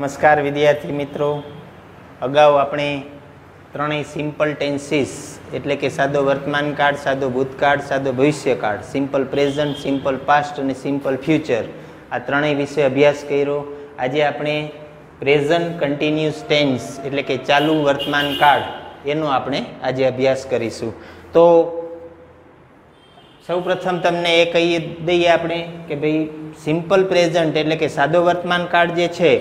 નમસ્કાર વિદ્યાર્થી મિત્રો. અગાઉ આપણે ત્રણેય સિમ્પલ ટેન્સીસ એટલે કે સાદો વર્તમાન કાળ, સાદો ભૂતકાળ, સાદો ભવિષ્યકાળ સિમ્પલ પ્રેઝન્ટ સિમ્પલ પાસ્ટ અને સિમ્પલ ફ્યુચર આ ત્રણેય વિશે અભ્યાસ કર્યો. આજે આપણે પ્રેઝન્ટ કન્ટિન્યુઅસ ટેન્સ એટલે કે ચાલુ વર્તમાન કાળ એનો આપણે આજે અભ્યાસ કરીશું. તો સૌપ્રથમ તમને એ કહી દઈએ આપણે કે ભાઈ સિમ્પલ પ્રેઝન્ટ એટલે કે સાદો વર્તમાન કાળ જે છે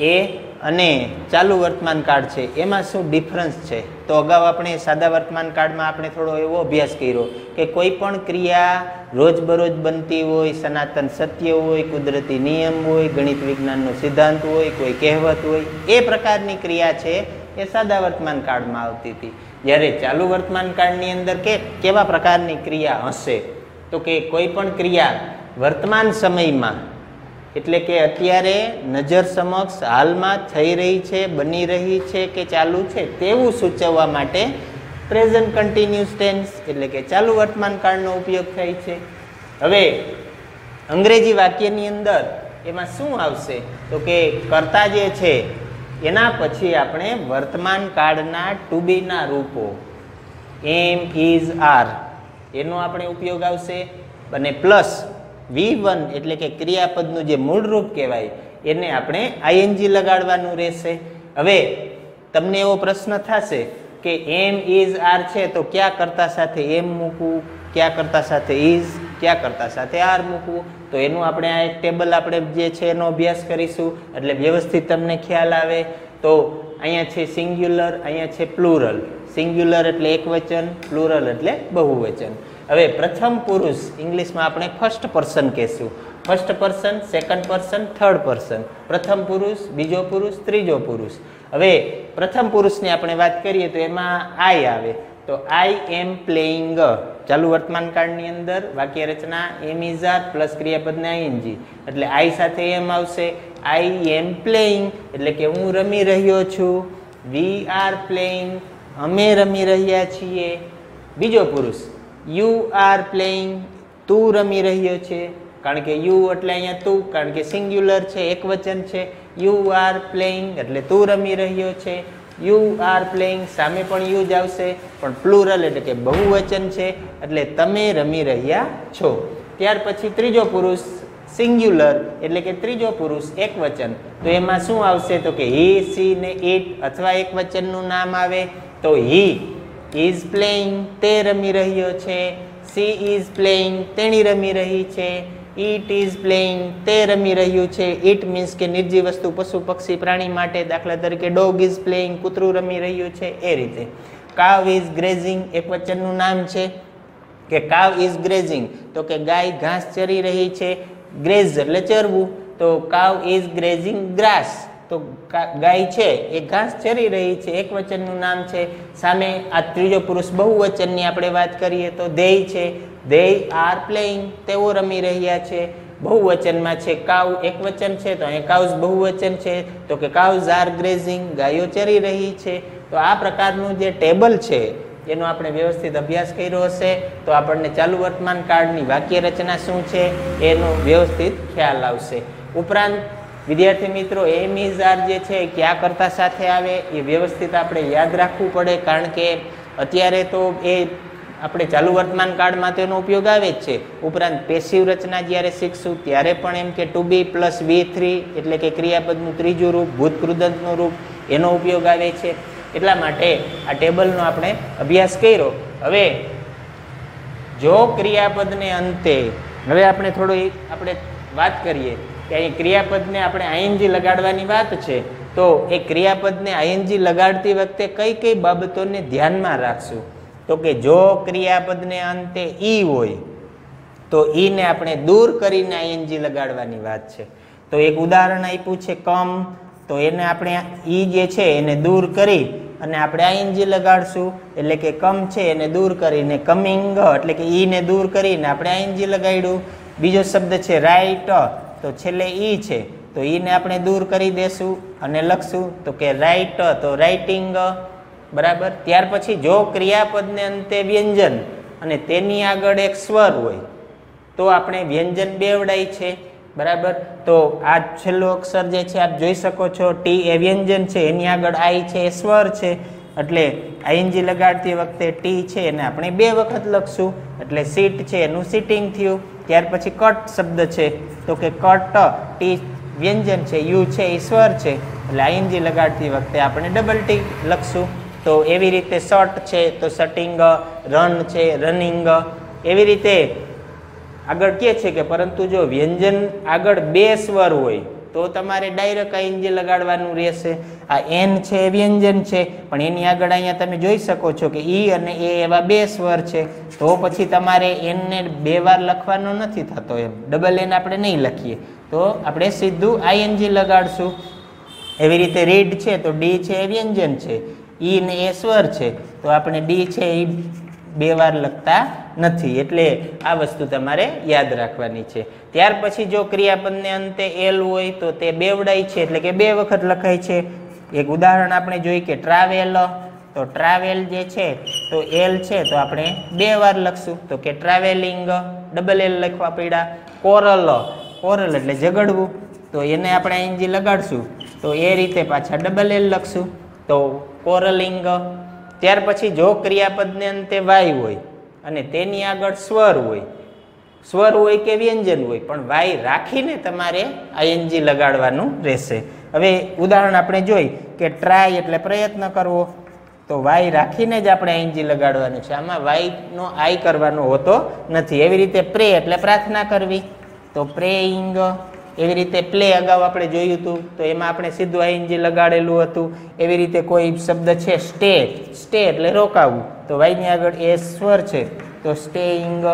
એ અને ચાલુ વર્તમાન કાળ છે. એમાં શું ડિફરન્સ છે? તો અગાઉ આપણે સાદા વર્તમાન કાળમાં આપણે થોડો એવો અભ્યાસ કર્યો કે કોઈ પણ ક્રિયા રોજબરોજ બનતી હોય, સનાતન સત્ય હોય, કુદરતી નિયમ હોય, ગણિત વિજ્ઞાનનો સિદ્ધાંત હોય, કોઈ કહેવત હોય, એ પ્રકારની ક્રિયા છે એ સાદા વર્તમાન કાળમાં આવતી હતી. જ્યારે ચાલુ વર્તમાન કાળની અંદર કે કેવા પ્રકારની ક્રિયા હશે? તો કે કોઈ પણ ક્રિયા વર્તમાન સમયમાં એટલે કે અત્યારે નજર સમક્ષ હાલમાં થઈ રહી છે, બની રહી છે કે ચાલુ છે તેવું સૂચવવા માટે પ્રેઝન્ટ કન્ટિન્યુઅસ ટેન્સ એટલે કે ચાલુ વર્તમાન કાળનો ઉપયોગ થાય છે. હવે અંગ્રેજી વાક્યની અંદર એમાં શું આવશે? તો કે કર્તા જે છે, એના પછી આપણે વર્તમાન કાળના ટુ બીના રૂપો, એમ ઇઝ આર, એનો આપણે ઉપયોગ આવશે. અને પ્લસ વી વન એટલે કે ક્રિયાપદનું જે મૂળ રૂપ કહેવાય, એને આપણે આઈએનજી લગાડવાનું રહેશે. હવે, તમને એવો પ્રશ્ન થશે કે એમ ઇઝ આર છે, તો ક્યાં કરતા સાથે એમ મૂકવું? ક્યાં કરતા સાથે ઇઝ ક્યાં કરતા સાથે આર મૂકવું? તો એનું આપણે આ એક ટેબલ આપણે જે છે, એનો અભ્યાસ કરીશું. એટલે વ્યવસ્થિત તમને ખ્યાલ આવે. તો અહીંયા છે સિંગ્યુલર અહીંયા છે પ્લુરલ સિંગ્યુલર એટલે એક વચન પ્લુરલ એટલે બહુવચન. હવે પ્રથમ પુરુષ ઇંગ્લિશમાં આપણે ફર્સ્ટ પર્સન કહેશું. First person second person third person પ્રથમ પુરુષ, બીજો પુરુષ, ત્રીજો પુરુષ. હવે પ્રથમ પુરુષની આપણે વાત કરીએ તો એમાં આઈ આવે. તો આઈ એમ પ્લેઇંગ ચાલુ વર્તમાન કાળની અંદર વાક્ય રચના એમ ઇઝ આર પ્લસ ક્રિયાપદને આઈએનજી એટલે આઈ સાથે એમ આવશે. આઈ એમ પ્લેઇંગ એટલે કે હું રમી રહ્યો છું. વી આર પ્લેઇંગ અમે રમી રહ્યા છીએ. બીજો પુરુષ. યુ આર પ્લેઇંગ તું રમી રહ્યો છે. કારણ કે યુ એટલે અહીંયા તું, કારણ કે સિંગ્યુલર છે એક વચન છે. યુ આર પ્લેઇંગ એટલે તું રમી રહ્યો છે. યુ આર પ્લેઇંગ સામે પણ યુ જ આવશે, પણ પ્લુરલ એટલે કે બહુવચન છે, એટલે તમે રમી રહ્યા છો. ત્યાર પછી ત્રીજો પુરુષ સિંગ્યુલર એટલે કે ત્રીજો પુરુષ એક વચન તો એમાં શું આવશે? તો કે હી સી ને ઇટ અથવા એક વચનનું નામ આવે, તો હી ઇઝ પ્લેઇંગ તે રમી રહ્યો છે. સી ઇઝ પ્લેઇંગ તેણી રમી રહી છે. ઇટ ઇઝ પ્લેઇંગ તે રમી રહ્યું છે. ઇટ મીન્સ કે નિર્જીવ વસ્તુ, પશુ, પક્ષી, પ્રાણી માટે દાખલા તરીકે ડોગ ઇઝ પ્લેઇંગ કૂતરું રમી રહ્યું છે. એ રીતે. કાવ ઇઝ ગ્રેઝિંગ એક વચનનું નામ છે કે કાવ ઇઝ ગ્રેઝિંગ તો કે ગાય ઘાસ ચરી રહી છે ગ્રેઝ એટલે ચરવું. તો કાવ ઇઝ ગ્રેઝિંગ ગ્રાસ તો ગાય છે, એ ઘાસ ચરી રહી છે, એક વચનનું નામ છે. સામે આ ત્રીજો પુરુષ બહુવચનની આપણે વાત કરીએ તો ધેય છે. ધેય આર પ્લેઇંગ, તેઓ રમી રહ્યા છે. બહુવચનમાં છે કાવ એક વચન છે, તો અહીં કાઉઝ બહુવચન છે. તો કે કાઉઝ આર ગ્રેઝિંગ, ગાયો ચરી રહી છે. તો આ પ્રકારનું જે ટેબલ છે, એનો આપણે વ્યવસ્થિત અભ્યાસ કર્યો હશે. તો આપણને ચાલુ વર્તમાન કાળની વાક્ય રચના શું છે, એનો વ્યવસ્થિત ખ્યાલ આવશે. ઉપરાંત વિદ્યાર્થી મિત્રો એમ ઇઝ આર જે છે, ક્યાં કરતા સાથે આવે, એ વ્યવસ્થિત આપણે યાદ રાખવું પડે, કારણ કે અત્યારે તો એ આપણે ચાલુ વર્તમાન કાળમાં તેનો ઉપયોગ આવે જ છે. ઉપરાંત પેસિવ રચના જ્યારે શીખશું, ત્યારે પણ એમ કે to be plus V three એટલે કે ક્રિયાપદનું ત્રીજું રૂપ, ભૂતકૃદંતનું રૂપ, એનો ઉપયોગ આવે છે. એટલા માટે આ ટેબલનો આપણે અભ્યાસ કર્યો. હવે, જો ક્રિયાપદને અંતે, હવે આપણે થોડું આપણે વાત કરીએ. કે અહીં ક્રિયાપદને આપણે આઈએનજી લગાડવાની વાત છે, તો એ ક્રિયાપદને આઈએનજી લગાડતી વખતે કઈ કઈ બાબતોને ધ્યાનમાં રાખશું? તો કે જો ક્રિયાપદને અંતે ઈ હોય, તો ઈને આપણે દૂર કરીને આઈએનજી લગાડવાની વાત છે. તો એક ઉદાહરણ આપ્યું છે કમ, તો એને આપણે ઈ જે છે એને દૂર કરી અને આપણે આઈએનજી લગાડશું. એટલે કે કમ છે એને દૂર કરીને કમિંગ, એટલે કે ઈને દૂર કરીને આપણે આઈએનજી લગાડ્યું. બીજો શબ્દ છે રાઈટ તો છેલ્લે ઈ છે. તો ઈને આપણે દૂર કરી દેશું અને લખશું તો કે રાઈટ, તો રાઇટિંગ બરાબર? ત્યાર પછી જો ક્રિયાપદને અંતે વ્યંજન અને તેની આગળ એક સ્વર હોય, તો આપણે વ્યંજન બેવડાય છે, બરાબર? તો આ છેલ્લો અક્ષર જે છે, આપ જોઈ શકો છો ટી એ વ્યંજન છે, એની આગળ આઈ છે, એ સ્વર છે. એટલે આઈએનજી લગાડતી વખતે ટી છે, એને આપણે બે વખત લખશું. એટલે સીટ છે, એનું સીટિંગ થયું. ત્યાર પછી કટ શબ્દ છે. તો કે કટ, ટી વ્યંજન છે, યુ છે એ સ્વર છે. એટલે આઈએનજી લગાડતી વખતે આપણે ડબલ ટી લખશું. તો એવી રીતે શર્ટ છે, તો શટિંગ રન છે રનિંગ એવી રીતે આગળ કે છે કે પરંતુ જો વ્યંજન આગળ બે સ્વર હોય તો તમારે ડાયરેક્ટ આઈએનજી લગાડવાનું રહેશે. આ એન છે એ વ્યંજન છે, પણ એની આગળ અહીંયા તમે જોઈ શકો છો કે ઈ અને એ એવા બે સ્વર છે. તો પછી તમારે એનને બે વાર લખવાનો નથી થતો એમ. ડબલ એન આપણે નહીં લખીએ. તો આપણે સીધું આઈએનજી લગાડશું. એવી રીતે રીડ છે, તો ડી છે, એ વ્યંજન છે. ઈ ને એ સ્વર છે. તો આપણે ડી છે, એ બે વાર લખતા નથી. એટલે આ વસ્તુ તમારે યાદ રાખવાની છે. ત્યાર પછી જો ક્રિયાપદને અંતે એલ હોય તો તે બેવડાય છે. એટલે કે બે વખત લખાય છે. એક ઉદાહરણ આપણે જોઈએ કે ટ્રાવેલ તો ટ્રાવેલ જે છે, તો એલ છે, તો આપણે બે વાર લખશું. તો કે ટ્રાવેલિંગ ડબલ એલ લખવા પડ્યા. કોરલ કોરલ એટલે ઝઘડવું. તો એને આપણે એનજી લગાડશું. તો એ રીતે પાછા ડબલ એલ લખશું. તો કોરલિંગ ત્યાર પછી જો ક્રિયાપદને અંતે વાય હોય અને તેની આગળ સ્વર હોય સ્વર હોય કે વ્યંજન હોય, પણ વાય રાખીને તમારે આઈએનજી લગાડવાનું રહેશે. હવે ઉદાહરણ આપણે જોઈ કે ટ્રાય એટલે પ્રયત્ન કરવો, તો વાય રાખીને જ આપણે આઈએનજી લગાડવાનું છે. આમાં વાયનો આઈ કરવાનો હોતો નથી. એવી રીતે પ્રે એટલે પ્રાર્થના કરવી. તો પ્રેઇંગ એવી રીતે પ્લે અગાઉ આપણે જોયું હતું, તો એમાં આપણે સીધું આઈએનજી લગાડેલું હતું, એવી રીતે કોઈ શબ્દ છે સ્ટે સ્ટે એટલે રોકાવું. તો વાયની આગળ એ સ્વર છે, તો સ્ટેઇંગ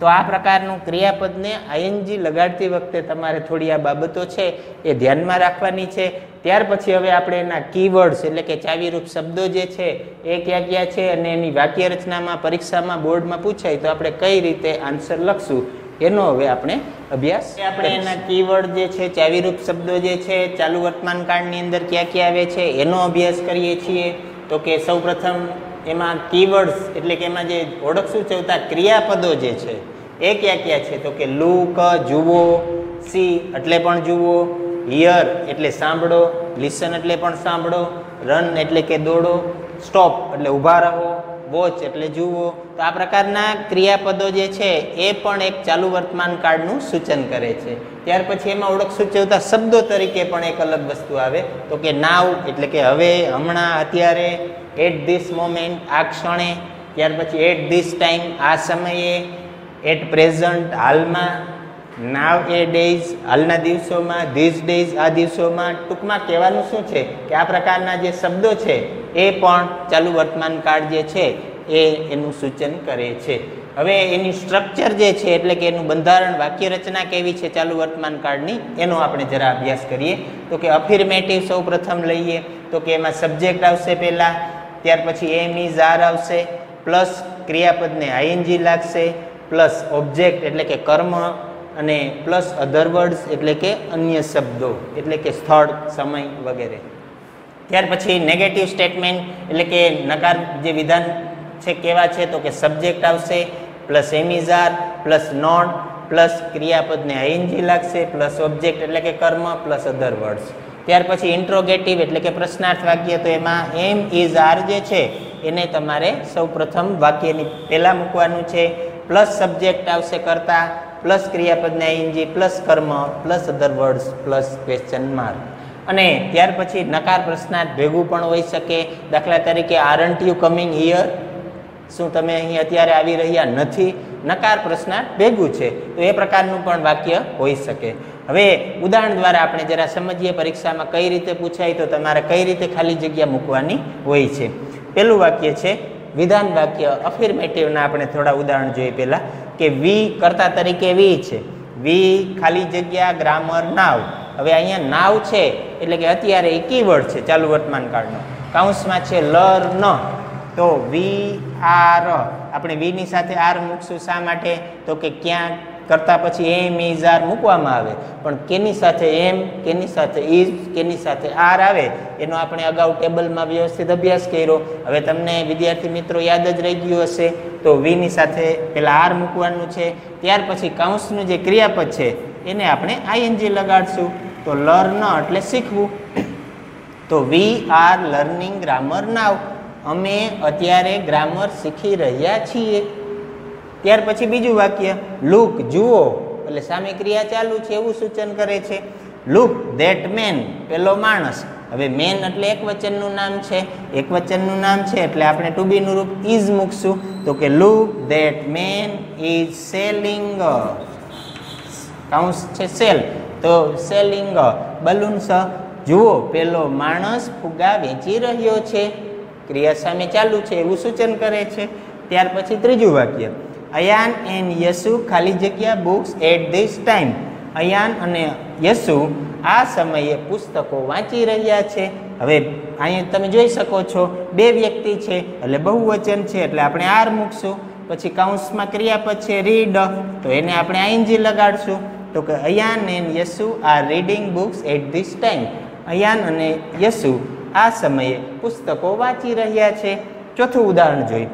તો આ પ્રકારનું ક્રિયાપદને આઈએનજી લગાડતી વખતે તમારે થોડી આ બાબતો છે, એ ધ્યાનમાં રાખવાની છે. ત્યાર પછી હવે આપણે એના કીવર્ડ્સ એટલે કે ચાવીરૂપ શબ્દો જે છે, એ ક્યાં ક્યાં છે અને એની વાક્ય રચનામાં પરીક્ષામાં, બોર્ડમાં પૂછાય, તો આપણે કઈ રીતે આન્સર લખશું? એનો હવે આપણે અભ્યાસ આપણે એના કીવર્ડ જે છે, ચાવીરૂપ શબ્દો જે છે, ચાલુ વર્તમાન કાળની અંદર ક્યાં ક્યાં આવે છે, એનો અભ્યાસ કરીએ છીએ. તો કે સૌપ્રથમ એમાં કીવર્ડ્સ એટલે કે એમાં જે ઓળખ સૂચવતા ક્રિયાપદો જે છે, એ ક્યાં ક્યાં છે? તો કે લુક જુઓ સી એટલે પણ જુઓ હિયર એટલે સાંભળો લિસન એટલે પણ સાંભળો રન એટલે કે દોડો સ્ટોપ એટલે ઊભા રહો વોચ એટલે જુઓ. તો આ પ્રકારના ક્રિયાપદો જે છે, એ પણ એક ચાલુ વર્તમાન કાળનું સૂચન કરે છે. ત્યાર પછી એમાં ઓળખ સૂચવતા શબ્દો તરીકે પણ એક અલગ વસ્તુ આવે. તો કે નાવ એટલે કે હવે, હમણાં, અત્યારે એટ ધીસ મોમેન્ટ આ ક્ષણે, ત્યાર પછી એટ ધીસ ટાઈમ આ સમયે એટ પ્રેઝન્ટ હાલમાં નાવ એ ડેઝ હાલના દિવસોમાં ધીઝ ડેઝ આ દિવસોમાં ટૂંકમાં કહેવાનું શું છે? કે આ પ્રકારના જે શબ્દો છે, એ પણ ચાલુ વર્તમાન કાળ જે છે, એ એનું સૂચન કરે છે. હવે એની સ્ટ્રક્ચર જે છે, એટલે કે એનું બંધારણ વાક્ય રચના કેવી છે ચાલુ વર્તમાન કાળની, એનો આપણે જરા અભ્યાસ કરીએ. તો કે અફિર્મેટિવ સૌ પ્રથમ લઈએ. તો કે એમાં સબ્જેક્ટ આવશે પહેલાં, ત્યાર પછી એમ ઇઝ આર આવશે પ્લસ ક્રિયાપદને આઈએનજી લાગશે પ્લસ ઓબ્જેક્ટ એટલે કે કર્મ અને પ્લસ અધર વર્ડ્સ એટલે કે અન્ય શબ્દો, એટલે કે સ્થળ, સમય વગેરે. ત્યાર પછી નેગેટિવ સ્ટેટમેન્ટ એટલે કે નકાર જે વિધાન છે કેવા છે તો કે સબ્જેક્ટ આવશે plus am is are plus not plus ક્રિયાપદને ING લાગશે પ્લસ ઓબ્જેક્ટ એટલે કે કર્મ પ્લસ અધર વર્ડ્સ ત્યાર પછી ઇન્ટ્રોગેટિવ એટલે કે પ્રશ્નાર્થ વાક્ય, તો એમાં એમ ઇઝ આર જે છે, એને તમારે સૌપ્રથમ વાક્યની પહેલાં મૂકવાનું છે. પ્લસ સબ્જેક્ટ આવશે કરતા પ્લસ ક્રિયાપદને આઈએનજી પ્લસ કર્મ, plus other words plus question mark અને ત્યાર પછી નકાર પ્રશ્નાર્થ ભેગું પણ હોઈ શકે. દાખલા તરીકે આરન્ટ યુ કમિંગ હિયર શું તમે અહીં અત્યારે આવી રહ્યા નથી? નકાર પ્રશ્નાર્થ ભેગું છે. તો એ પ્રકારનું પણ વાક્ય હોઈ શકે. હવે, ઉદાહરણ દ્વારા આપણે જરા સમજીએ પરીક્ષામાં કઈ રીતે પૂછાય તો તમારે કઈ રીતે ખાલી જગ્યા મૂકવાની હોય છે. પહેલું વાક્ય છે, વિધાન વાક્ય અફિર્મેટિવના આપણે થોડા ઉદાહરણ જોઈએ પહેલાં. કે વી કરતા તરીકે વી છે. વી ખાલી જગ્યા ગ્રામર નાવ હવે અહીંયા નાવ છે એટલે કે અત્યારે એ કીવર્ડ છે ચાલુ વર્તમાન કાળનો. કાઉન્સમાં છે લર ન. તો વી, આર. આપણે વીની સાથે આર મૂકશું શા માટે? તો કે ક્યાંક કરતાં પછી એમ ઇઝ આર મૂકવામાં આવે. પણ કેની સાથે એમ, કેની સાથે ઇઝ કેની સાથે આર આવે, એનો આપણે અગાઉ ટેબલમાં વ્યવસ્થિત અભ્યાસ કર્યો. હવે તમને વિદ્યાર્થી મિત્રો યાદ જ રહી ગયું હશે. તો વીની સાથે પેલા આર મૂકવાનું છે. ત્યાર પછી કાઉન્સનું જે ક્રિયાપદ છે, એને આપણે આઈએનજી લગાડશું. તો લર્ન એટલે શીખવું. તો we are learning grammar now. અમે અત્યારે ગ્રામર શીખી રહ્યા છીએ. ત્યાર પછી બીજું વાક્ય, લુક, જુઓ. એટલે સામે ક્રિયા ચાલુ છે, એવું સૂચન કરે છે. લુક, ધેટ મેન, પેલો માણસ. હવે મેન એટલે એક વચનનું નામ છે. એક વચનનું નામ છે એટલે આપણે ટુ બીનું રૂપ ઇઝ મૂકશું. તો કે, look, that man is selling. કાઉન્સ છે સેલ. તો સેલિંગ બલૂન્સ જુઓ, પેલો માણસ ફુગા વેચી રહ્યો છે. ક્રિયા સામે ચાલુ છે, એવું સૂચન કરે છે. ત્યાર પછી ત્રીજું વાક્ય અયાન એન્ડ યસુ ખાલી જગ્યા books at this time Ayan અને યસુ આ સમયે પુસ્તકો વાંચી રહ્યા છે. હવે અહીંયા તમે જોઈ શકો છો, બે વ્યક્તિ છે, એટલે બહુવચન છે, એટલે આપણે આર મૂકશું. પછી કાઉન્સમાં ક્રિયાપદ છે રીડ તો એને આપણે આઈનજી લગાડશું. તો કે Ayan and Yasu are reading books at this time Ayan અને યસુ આ સમયે પુસ્તકો વાંચી રહ્યા છે. ચોથું ઉદાહરણ જોઈ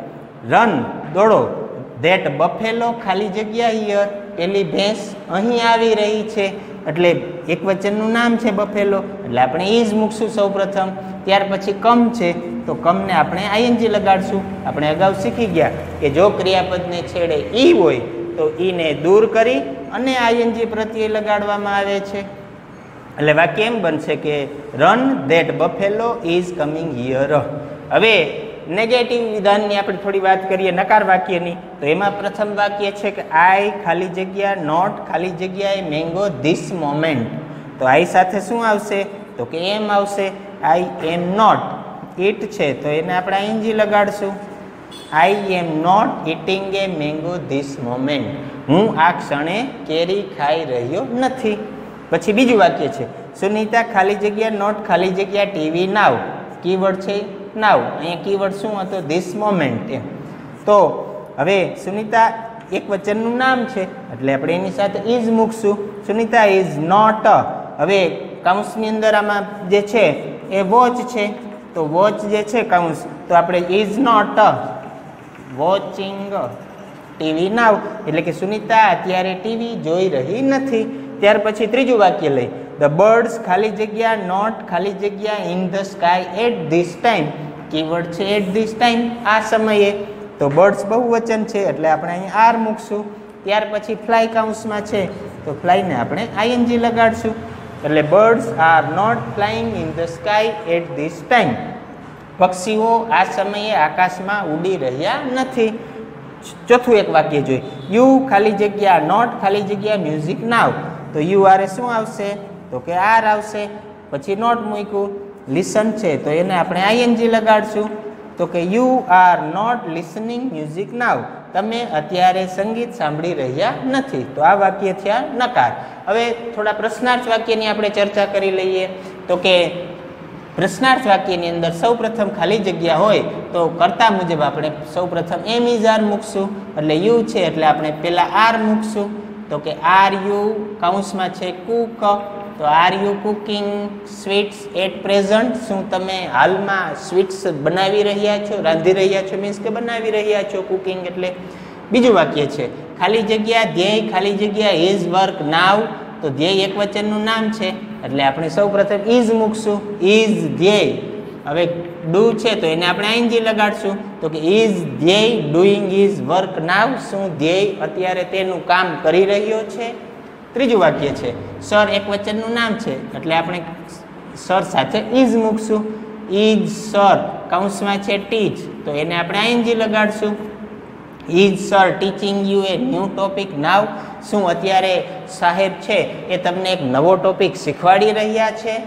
રન દોડો. ધેટ બફેલો ખાલી જગ્યા હિયર. પેલી ભેંસ અહીં આવી રહી છે. એટલે એક વચનનું નામ છે બફેલો. એટલે આપણે એ જ મૂકશું સૌ પ્રથમ ત્યાર પછી કમ છે. તો કમને આપણે આઈએનજી લગાડશું. આપણે અગાઉ શીખી ગયા કે જો ક્રિયાપદને છેડે ઈ હોય, તો ઈને દૂર કરી અને આઈએનજી પ્રત્યે લગાડવામાં આવે છે. એટલે વાક્ય એમ બનશે કે run that buffalo is coming here. હવે નેગેટિવ વિધાનની આપણે થોડી વાત કરીએ, નકાર વાક્યની, તો એમાં પ્રથમ વાક્ય છે કે આઈ ખાલી જગ્યા, નોટ ખાલી જગ્યાએ મેંગો ધીસ મોમેન્ટ તો આઈ સાથે શું આવશે? તો કે એમ આવશે આઈ એમ નોટ ઇટ છે, તો એને આપણે આઈનજી લગાડશું. I am not eating a mango this moment હું આ ક્ષણે કેરી ખાઈ રહ્યો નથી. પછી બીજું વાક્ય છે, સુનિતા, ખાલી જગ્યા, નોટ, ખાલી જગ્યા, ટીવી નાવ કીવર્ડ છે નાવ અહીંયા કીવર્ડ શું હતો? ધીસ મોમેન્ટ એમ. તો હવે સુનિતા એક વચનનું નામ છે. એટલે આપણે એની સાથે ઇઝ મૂકશું. સુનિતા ઇઝ નોટ હવે કાઉન્સની અંદર આમાં જે છે, એ વોચ છે. તો વોચ જે છે કાઉન્સ તો આપણે is not watching TV now એટલે કે સુનિતા અત્યારે ટીવી જોઈ રહી નથી. ત્યાર પછી ત્રીજું વાક્ય લઈ ધ બર્ડ્સ ખાલી જગ્યા નોટ ખાલી જગ્યા in the sky at this time keyword છે એટ ધીસ ટાઈમ આ સમયે. તો બર્ડ્સ બહુવચન છે, એટલે આપણે અહીં આર મૂકશું. ત્યાર પછી ફ્લાય કાઉન્સમાં છે. તો ફ્લાયને આપણે આઈએનજી લગાડશું. એટલે birds are not flying in the sky at this time પક્ષીઓ આ સમયે આકાશમાં ઉડી રહ્યા નથી. ચોથું એક વાક્ય જોઈ યુ ખાલી જગ્યા નોટ ખાલી જગ્યા મ્યુઝિક નાવ તો યુ આરે શું આવશે? તો કે આર આવશે. પછી નોટ મૂક્યું. લિસન છે, તો એને આપણે આઈએનજી લગાડશું. તો કે you are not listening music now તમે અત્યારે સંગીત સાંભળી રહ્યા નથી. તો આ વાક્ય થયા નકાર. હવે થોડા પ્રશ્નાર્થ વાક્યની આપણે ચર્ચા કરી લઈએ. તો કે પ્રશ્નાર્થ વાક્યની અંદર સૌ પ્રથમ ખાલી જગ્યા હોય તો કરતા મુજબ આપણે સૌ પ્રથમ એમ ઇઝ આર મૂકશું. એટલે યુ છે, એટલે આપણે પહેલાં આર મૂકશું. તો કે આર યુ કાઉન્સમાં છે કુક તો are you cooking sweets at present? શું તમે હાલમાં સ્વીટ્સ બનાવી રહ્યા છો, રાંધી રહ્યા છો, મીન્સ કે બનાવી રહ્યા છો કુકિંગ એટલે? બીજું વાક્ય છે, ખાલી જગ્યા, ધ્યેય ખાલી જગ્યા ઇઝ વર્ક નાવ તો ધ્યેય એક વચનનું નામ છે, એટલે આપણે સૌ પ્રથમ ઇઝ મૂકશું ઇઝ ધ્યેય. હવે ડુ છે, તો એને આપણે આઈનજી લગાડશું, તો કે ઇઝ ધ્યેય ડુઈંગ ઇઝ વર્ક નાવ શું ધ્યેય અત્યારે તેનું કામ કરી રહ્યો છે? ત્રીજું વાક્ય છે, સર, એક વચનનું નામ છે. એટલે આપણે સર સાથે ઇઝ મૂકશું. ઇઝ સર કૌંસમાં છે ટીચ, તો એને આપણે આઈનજી લગાડશું. Is sir teaching you a new topic now. શું અત્યારે સાહેબ છે એ તમને એક નવો ટોપિક શીખવાડી રહ્યા છે?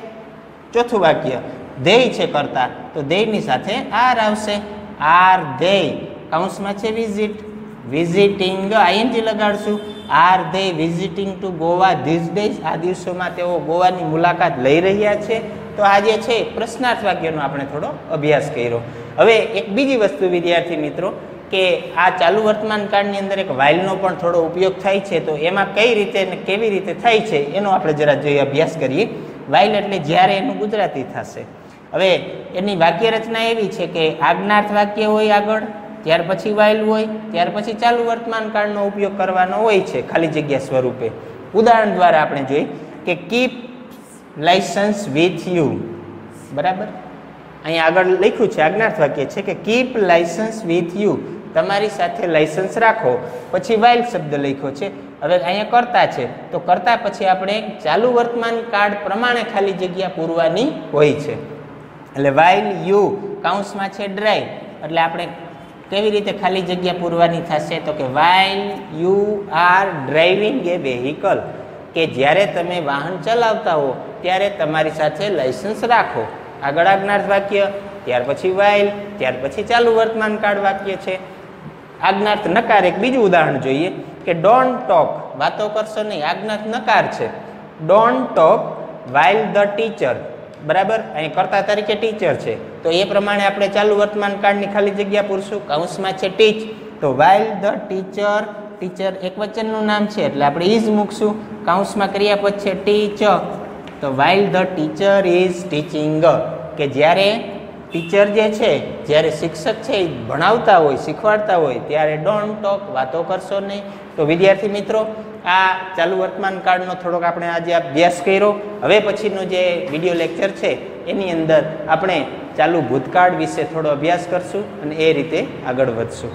ચોથું વાક્ય, ધ્યેય છે કરતા. તો ધ્યેયની સાથે આર આવશે. આર ધ્યેય. કૌંસમાં છે visit. Visiting I N G લગાડશું. Are they visiting to Goa this days આ દિવસોમાં તેઓ ગોવાની મુલાકાત લઈ રહ્યા છે. તો આજે છે, પ્રશ્નાર્થ વાક્યનો આપણે થોડો અભ્યાસ કર્યો. હવે એક બીજી વસ્તુ, વિદ્યાર્થી મિત્રો, કે આ ચાલુ વર્તમાન કાળની અંદર એક વાઇલનો પણ થોડો ઉપયોગ થાય છે. તો એમાં કઈ રીતે ને કેવી રીતે થાય છે, એનો આપણે જરા જોઈએ અભ્યાસ કરીએ. વાઇલ એટલે જ્યારે એનું ગુજરાતી થશે. હવે એની વાક્ય રચના એવી છે કે, આજ્ઞાર્થ વાક્ય હોય આગળ ત્યાર પછી વાઇલ હોય, ત્યાર પછી ચાલુ વર્તમાન કાળનો ઉપયોગ કરવાનો હોય છે, ખાલી જગ્યા સ્વરૂપે. ઉદાહરણ દ્વારા આપણે જોઈએ કે કીપ લાઇસન્સ વિથ યુ બરાબર? અહીંયા આગળ લખ્યું છે, આજ્ઞાર્થ વાક્ય છે કે કીપ લાઇસન્સ વિથ યુ તમારી સાથે લાઇસન્સ રાખો. પછી વાઇલ શબ્દ લખ્યો છે. હવે અહીંયા કરતા છે. તો કરતા પછી આપણે ચાલુ વર્તમાન કાળ પ્રમાણે ખાલી જગ્યા પૂરવાની હોય છે. એટલે વાઇલ યુ, કાઉન્સમાં છે ડ્રાઈવ એટલે આપણે કેવી રીતે ખાલી જગ્યા પૂરવાની થશે? તો કે while you are driving a vehicle કે જ્યારે તમે વાહન ચલાવતા હો, ત્યારે તમારી સાથે લાઇસન્સ રાખો. આગળ આજ્ઞાર્થ વાક્ય, ત્યાર પછી વાઇલ ત્યાર પછી ચાલુ વર્તમાન કાળ વાક્ય છે. આજ્ઞાર્થ નકાર, એક બીજું ઉદાહરણ જોઈએ, કે ડોન્ટ ટોક વાતો કરશો નહીં, આજ્ઞાર્થ નકાર છે. Don't talk while the teacher બરાબર? અહીં કર્તા તરીકે ટીચર છે. તો એ પ્રમાણે આપણે ચાલુ વર્તમાન કાળની ખાલી જગ્યા પૂરશું. કૌંસમાં છે ટીચ તો વાઇલ ધ ટીચર ટીચર એક વચનનું નામ છે, એટલે આપણે ઇઝ મૂકશું. કૌંસમાં ક્રિયાપદ છે ટીચ તો while the teacher is teaching કે જ્યારે ટીચર જે છે, જ્યારે શિક્ષક છે એ ભણાવતા હોય, શીખવાડતા હોય, ત્યારે ડોન્ટ ટોક વાતો કરશો નહીં. તો વિદ્યાર્થી મિત્રો આ ચાલુ વર્તમાન કાળનો થોડોક આપણે આજે અભ્યાસ કર્યો. હવે પછીનો જે વીડિયો લેક્ચર છે, એની અંદર આપણે ચાલુ ભૂતકાળ વિશે થોડો અભ્યાસ કરશું અને એ રીતે આગળ વધશું.